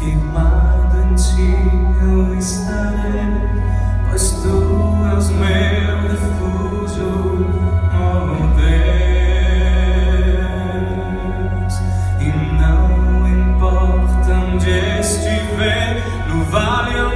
firmado em ti eu estarei, pois tu és meu refúgio, oh Deus. E não importa onde estiver, no vale